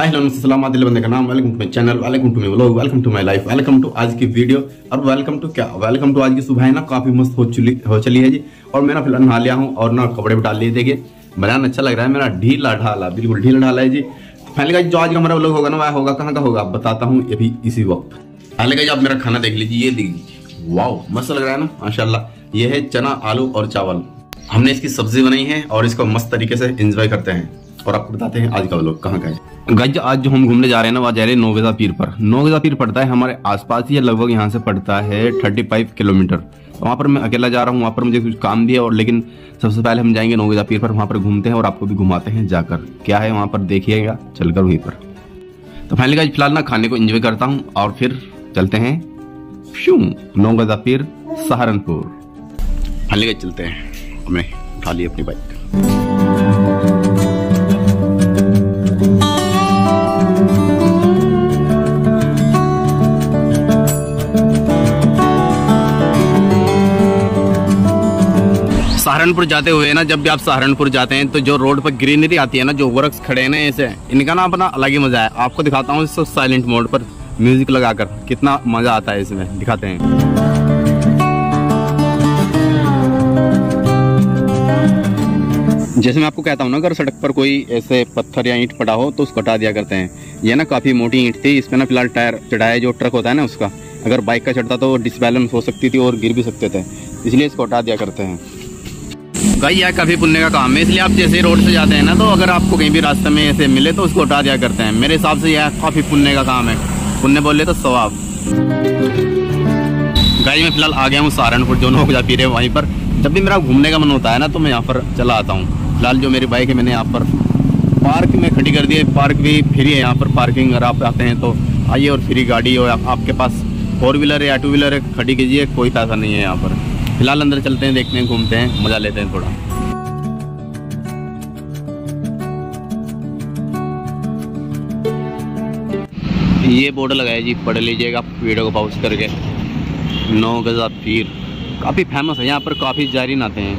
Hi hello सलाम दिल बंदे का नाम welcome to my channel welcome to my blog welcome to my life welcome to आज की वीडियो और वेलकम टू क्या? वेलकम टू आज की सुबह है ना? काफ़ी मस्त हो चली हो चली है जी। और मैं ना फ़िलहाल नहा लिया हूँ और ना कपड़े भी डाल लिए देखिए बनाना अच्छा लग रहा है। मेरा ढीला ढाला, बिल्कुल ढीला ढाला है जी। पहले का जो आज का मेरा ब्लॉग होगा ना, वह होगा, कहाँ का होगा? बताता हूँ, ये भी इसी वक्त। पहले का जी आप मेरा खाना देख लीजिए, ये देख लीजिए वाह मस्त लग रहा है ना? माशाला ये है चना, आलू और चावल। हमने इसकी सब्ज़ी बनाई है और इसको मस्त तरीके से इंजॉय करते हैं। और आपको बताते हैं आज का ब्लॉग कहाँ का है। गज आज जो हम घूमने जा रहे हैं ना, वहाँ जा रहे हैं नौगजा पीर पर। नौगजा पीर पड़ता है हमारे आसपास ही लगभग यहाँ से पड़ता है थर्टी फाइव किलोमीटर। वहाँ पर मैं अकेला जा रहा हूँ, वहाँ पर मुझे कुछ काम भी है और लेकिन सबसे पहले हम जाएँगे नौगजा पीर पर, वहाँ पर घूमते हैं और आपको भी घुमाते हैं जाकर। क्या है वहाँ पर देखिएगा, चलकर वहीं पर। तो फाइनली गज फ़िलहाल ना खाने को इंजॉय करता हूँ और फिर चलते हैं क्यों नौगजा पीर, सहारनपुर। फाइनली गज चलते हैं। हमें उठा ली अपनी बाइक सहारनपुर जाते हुए ना, जब भी आप सहारनपुर जाते हैं तो जो रोड पर ग्रीनरी आती है ना, जो वर्क खड़े हैं ना ऐसे, इनका ना अपना अलग ही मज़ा है। आपको दिखाता हूँ इसको साइलेंट मोड पर म्यूज़िक लगाकर, कितना मज़ा आता है इसमें, दिखाते हैं। जैसे मैं आपको कहता हूँ ना, अगर सड़क पर कोई ऐसे पत्थर या ईंट पड़ा हो तो उसको हटा दिया करते हैं। ये ना काफ़ी मोटी ईंट थी, इसमें ना फ़िलहाल टायर चढ़ाया जो ट्रक होता है ना उसका, अगर बाइक का चढ़ता तो डिसबैलेंस हो सकती थी और गिर भी सकते थे, इसलिए इसको हटा दिया करते हैं। गैया कभी पुण्य का काम है। इसलिए आप जैसे रोड से जाते हैं ना तो अगर आपको कहीं भी रास्ते में ऐसे मिले तो उसको हटा दिया करते हैं। मेरे हिसाब से यह काफ़ी पुण्य का काम है। पुण्य बोले तो स्वाब गाई में फ़िलहाल आ गया हूँ सहारनपुर, जो नौकजा पी रहे वहीं पर। जब भी मेरा घूमने का मन होता है ना तो मैं यहाँ पर चला आता हूँ। फ़िलहाल जो मेरी बाइक है, मैंने यहाँ पर पार्क में खड़ी कर दी है। पार्क भी फ्री है, यहाँ पर पार्किंग अगर आप आते हैं तो आइए और फ्री गाड़ी हो। आपके पास फोर व्हीलर है या टू व्हीलर है, खड़ी कीजिए, कोई पैसा नहीं है यहाँ पर। फ़िलहाल अंदर चलते हैं, देखते हैं, घूमते हैं, मज़ा लेते हैं थोड़ा। ये बोर्ड लगाया जी, पढ़ लीजिएगा, वीडियो को पाउस करके। नौ गज़ा पीर। काफ़ी फ़ेमस है, यहाँ पर काफ़ी जारी नाते हैं।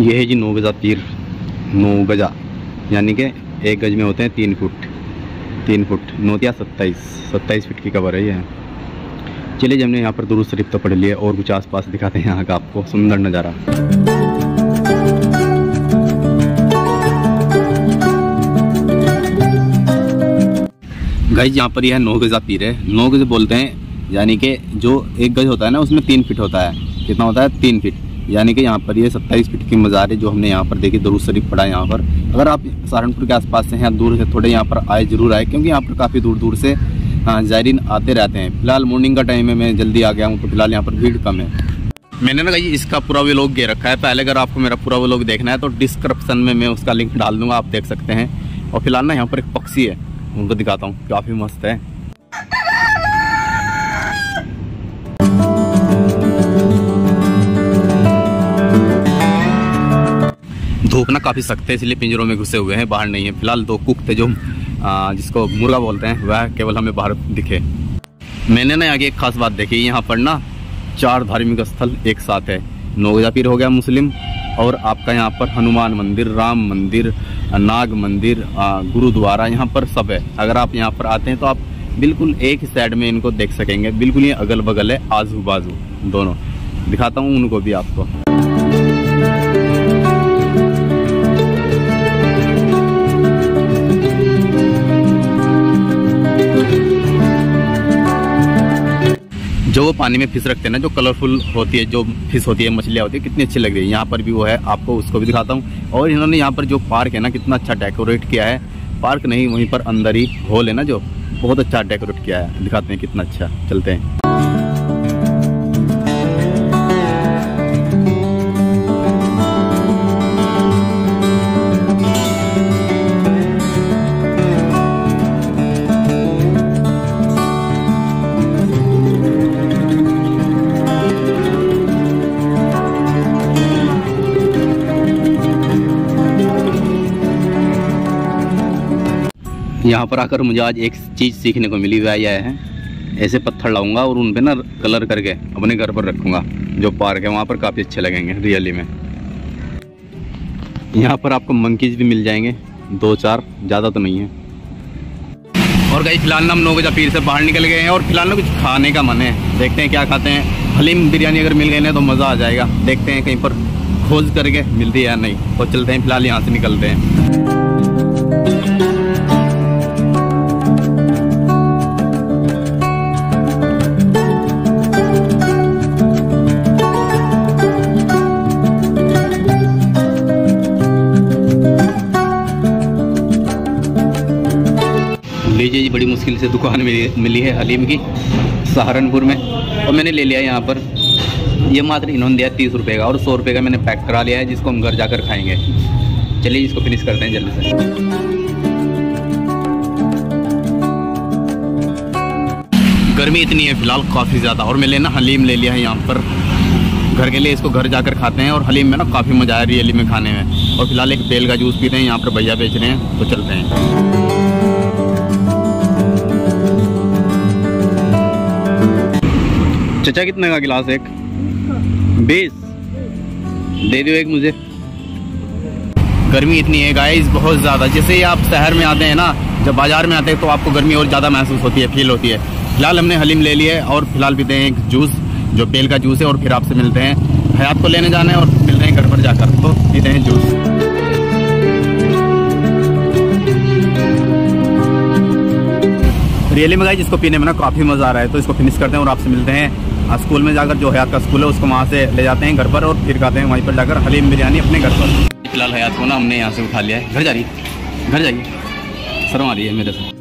ये है जी नौ गज़ा तीर नौ गज़ा, यानी के एक गज में होते हैं तीन फुट। तीन फुट, नोतिया सत्ताईस सत्ताईस फीट की कवर है ये। चलिए जी, हमने यहाँ पर दुरुस्त शरीफ तो पढ़ लिया और कुछ आसपास दिखाते हैं यहाँ का आपको, सुंदर नज़ारा। गज यहाँ पर यह नौ गज़ा पीर है। नौ गज बोलते हैं, यानी कि जो एक गज होता है ना, उसमें तीन फिट होता है। कितना होता है? तीन फिट। यानी कि यहाँ पर ये यह सत्ताईस फिट की मज़ार है जो हमने यहाँ पर देखी, दरुस्त शरीफ पढ़ा यहाँ पर। अगर आप सहारनपुर के आसपास से हैं दूर से थोड़े यहाँ पर आए, ज़रूर आए, क्योंकि यहाँ पर काफ़ी दूर दूर से हाँ, जायरीन आते रहते हैं। फ़िलहाल मॉर्निंग का टाइम है, मैं जल्दी आ गया हूँ तो फ़िलहाल यहाँ पर भीड़ कम है। मैंने ना कही, इसका पूरा व्लॉग दे रखा है। पहले अगर आपको मेरा पूरा व्लॉग देखना है तो डिस्क्रिप्शन में मैं उसका लिंक डाल दूँगा, आप देख सकते हैं। और फ़िलहाल ना यहाँ पर एक पक्षी है, उनको दिखाता हूँ, काफ़ी मस्त है। धूप ना काफ़ी सख्त है, इसलिए पिंजरों में घुसे हुए हैं, बाहर नहीं है। फ़िलहाल दो कुक थे जो जिसको मुर्गा बोलते हैं, वह केवल हमें बाहर दिखे। मैंने ना आगे एक खास बात देखी, यहाँ पर ना चार धार्मिक स्थल एक साथ है। नोगजा पीर हो गया मुस्लिम, और आपका यहाँ पर हनुमान मंदिर, राम मंदिर, नाग मंदिर गुरुद्वारा, यहाँ पर सब है। अगर आप यहाँ पर आते हैं तो आप बिल्कुल एक साइड में इनको देख सकेंगे। बिल्कुल ये अगल बगल है आजू बाजू दोनों। दिखाता हूँ उनको भी आपको। जो वो पानी में फ़िश रखते हैं ना, जो कलरफुल होती है, जो फ़िश होती है, मछलियाँ होती है, कितनी अच्छी लग रही है। यहाँ पर भी वो है, आपको उसको भी दिखाता हूँ। और इन्होंने यहाँ पर जो पार्क है ना, कितना अच्छा डेकोरेट किया है। पार्क नहीं, वहीं पर अंदर ही हॉल है ना जो, बहुत अच्छा डेकोरेट किया है। दिखाते हैं कितना अच्छा चलते हैं। यहाँ पर आकर मुझे आज एक चीज़ सीखने को मिली हुआ यह है। ऐसे पत्थर लाऊँगा और उन पर ना कलर करके अपने घर पर रखूँगा, जो पार्क है, वहाँ पर काफ़ी अच्छे लगेंगे, रियली में। यहाँ पर आपको मंकीज भी मिल जाएँगे, दो चार, ज़्यादा तो नहीं है। और कहीं फ़िलहाल हम लोग बजा से बाहर निकल गए हैं, और फ़िलहाल ना कुछ खाने का मन है। देखते हैं क्या खाते हैं। हलीम बिरयानी अगर मिल गई ना तो मज़ा आ जाएगा। देखते हैं कहीं पर खोज करके मिलती है या नहीं। और चलते हैं फ़िलहाल यहाँ से निकलते हैं। लीजिए जी, बड़ी मुश्किल से दुकान मिली मिली है हलीम की, सहारनपुर में। और मैंने ले लिया यहाँ पर। ये मात्र इन्होंने दिया तीस रुपये का और सौ रुपये का मैंने पैक करा लिया है, जिसको हम घर जाकर खाएँगे। चलिए इसको फिनिश करते हैं जल्दी से। गर्मी इतनी है फ़िलहाल, काफ़ी ज़्यादा। और मैंने ना हलीम ले लिया है यहाँ पर। घर के लिए इसको घर जाकर खाते हैं और हलीम में ना काफ़ी मज़ा आया रियली में खाने में। और फ़िलहाल एक बेल का जूस पीते हैं, यहाँ पर भैया बेच रहे हैं तो चलते हैं। चचा कितने का गिलास एक? बीस? दे दो एक मुझे। गर्मी इतनी है गाइस बहुत ज़्यादा। जैसे ही आप शहर में आते हैं ना जब बाज़ार में आते हैं तो आपको गर्मी और ज़्यादा महसूस होती है फील होती है। फ़िलहाल हमने हलीम ले लिया है और फ़िलहाल पीते हैं एक जूस जो बेल का जूस है और फिर आपसे मिलते हैं। हयात को लेने जाना है और मिलते हैं घर पर जाकर तो पीते हैं जूस रियली में इसको पीने में ना काफ़ी मज़ा आ रहा है तो इसको फिनिश करते हैं और आपसे मिलते हाँ, स्कूल में जाकर जो हयात का स्कूल है, उसको वहाँ से ले जाते हैं घर पर और फिर खाते हैं वहीं पर जाकर हलीम बिरयानी अपने घर पर। फ़िलहाल हयात को ना हमने यहाँ से उठा लिया है। घर जा रही घर जाइए। शर्म आ रही है मेरे से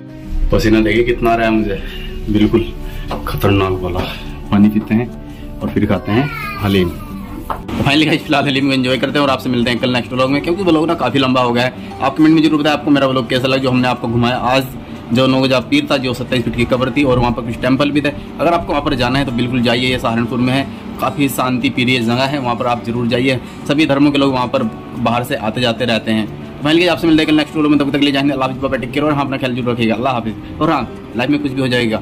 पसीना देखिए कितना आ रहा है मुझे। बिल्कुल खतरनाक वाला। पानी पीते हैं और फिर खाते हैं हलीम। फाइनली गाइस फ़िलहाल हलीम को एंजॉय करते हैं और आपसे मिलते हैं कल नेक्स्ट व्लॉग में, क्योंकि व्लॉग ना काफ़ी लंबा हो गया है। आप कमेंट में ज़रूर बताएँ आपको मेरा व्लॉग कैसा लगा, जो हमने आपको घुमाया। आज जो नौगजा पीर था, जो सत्ताईस फीट की कबर थी और वहाँ पर कुछ टेंपल भी थे। अगर आपको वहाँ पर जाना है तो बिल्कुल जाइए, ये सहारनपुर में है। काफ़ी शांति प्रिय जगह है, वहाँ पर आप ज़रूर जाइए। सभी धर्मों के लोग वहाँ पर बाहर से आते जाते रहते हैं। फाइनली आपसे मिलते हैं नेक्स्ट वीडियो में, तब तक ले जाएँगे अल्लाह हाफिज़ टेक और हाँ अपना ख्याल ज़रूर रखिएगा। अल्लाह हाफिज़। और हाँ लाइफ में कुछ भी हो जाएगा,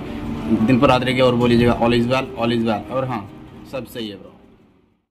दिन पर रात रहेगा और बोलिएगा all is well all is well और हाँ सब सही है ब्रो